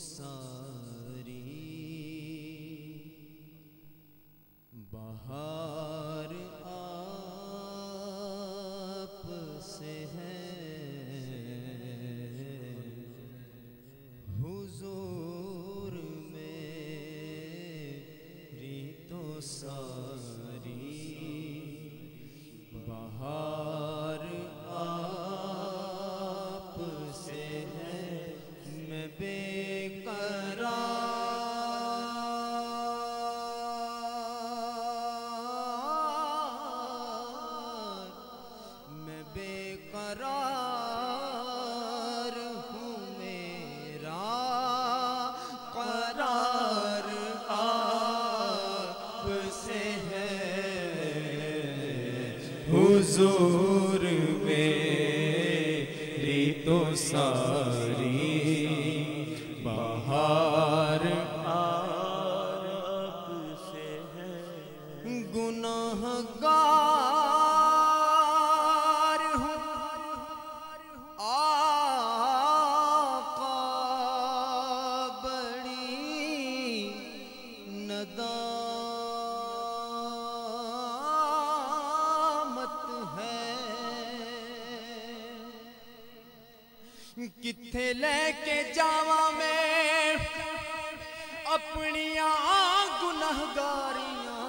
सारी। बाहर आप से है। हुजूर मेरी तो सारी। बाहर आप से है। मैं बेकरार हुजूर में तो सारी बाहर आप से है। गुनाहगार किथे लेके जावा मैं? अपनिया गुनाहगारियाँ।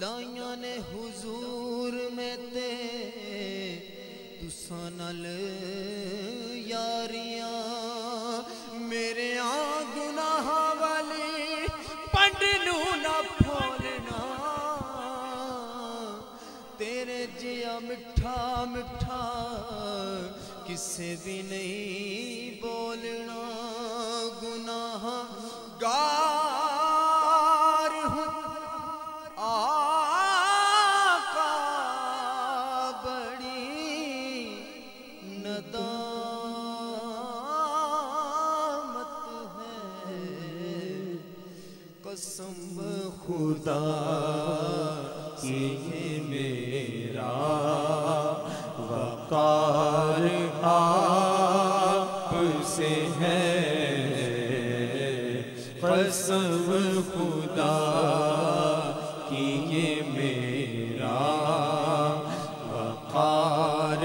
लाइया ने हुजूर में ते तुसा नल मिठा मिठा, किसे भी नहीं बोलना गुनाह। गार हूँ, आका बड़ी नदामत है। कसम खुदा है मेरा वकार आप से है। कसम खुदा की ये मेरा वकार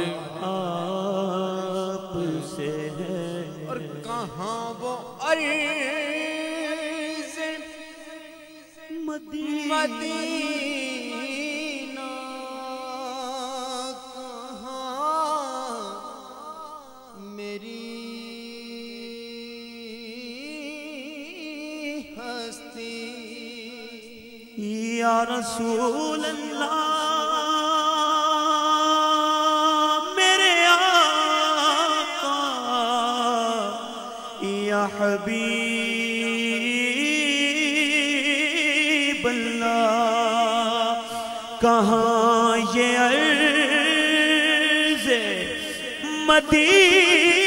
आप से है। और कहाँ वो अर्ज़ मदीना मदीना हस्ती या रसूल अल्लाह मेरे आका या हबीब अल्लाह कहाँ ये अर्ज़ मदीना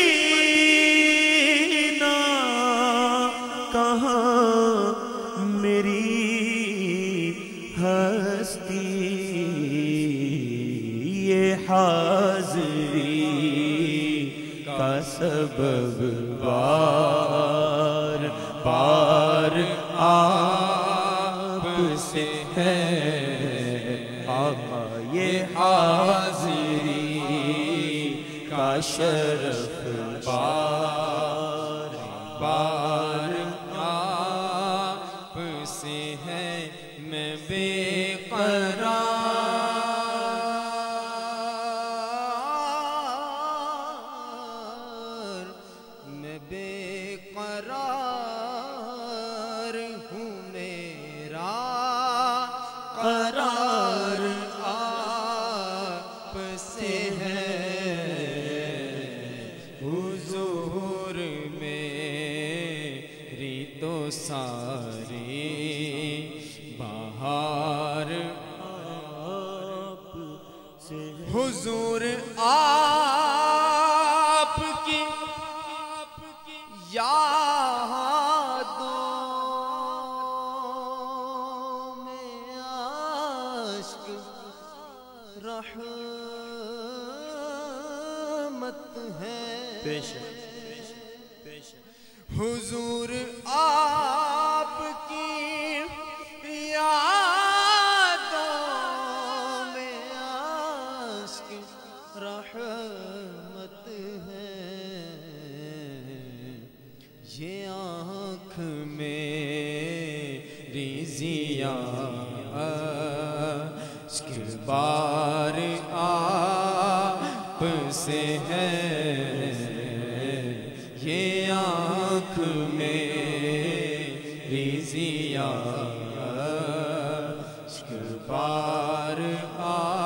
हस्ती ये हाजरी का सबब बार बार आप से है ये हाजिरी का शरफ हुजूर आपकी यादों में आश्क रहमत रहमत है। बेशक हुजूर आपकी रहमत है। ये आँख में रिजिया बार आप से है। ये आँख में रिजिया बार आप